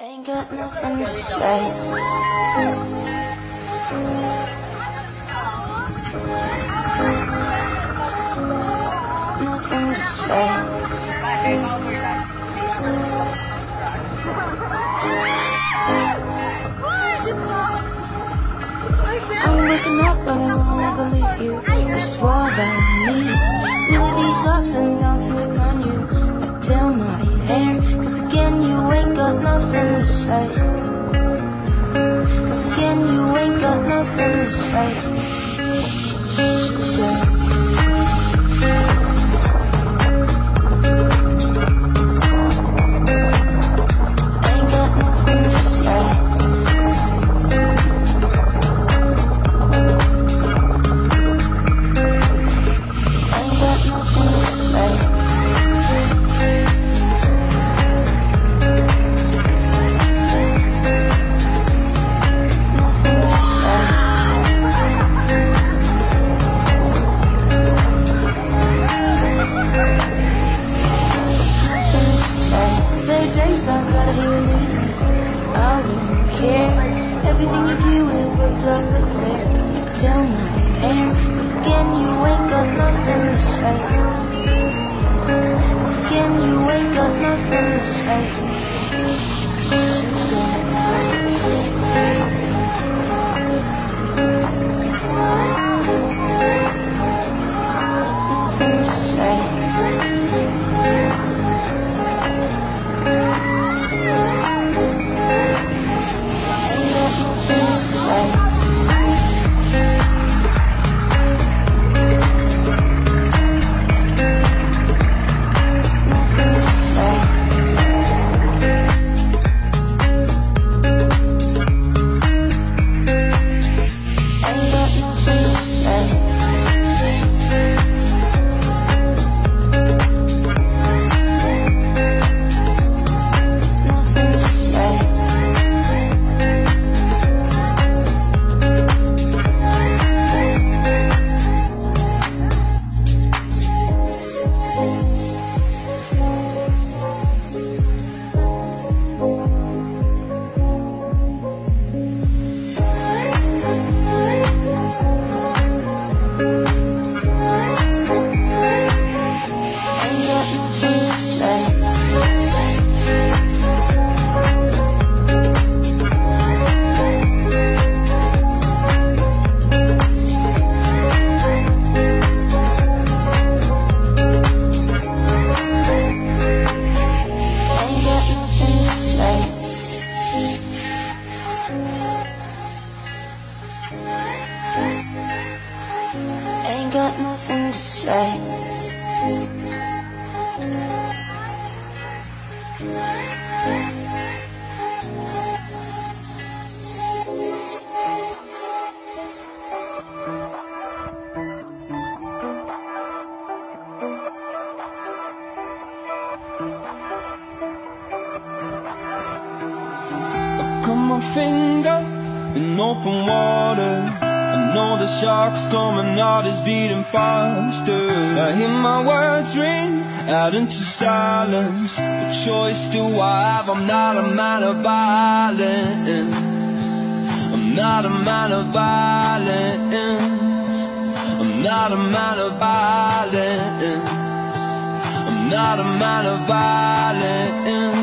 Ain't got nothing to say. Nothing to say. I'm looking up, but I won't leave you. You swore that me. With these ups and downs stick on you. I tell my hair, cause again got nothing to say. Cause again you ain't got nothing to say. And. I wouldn't care. Everything you do is worked up but clear. Tell my hair, again you ain't got nothing got nothing to say. My finger in open water. Know the shark's coming out, is beating faster. I hear my words ring out into silence. What choice do I have? I'm not a man of violence. I'm not a man of violence. I'm not a man of violence. I'm not a man of violence.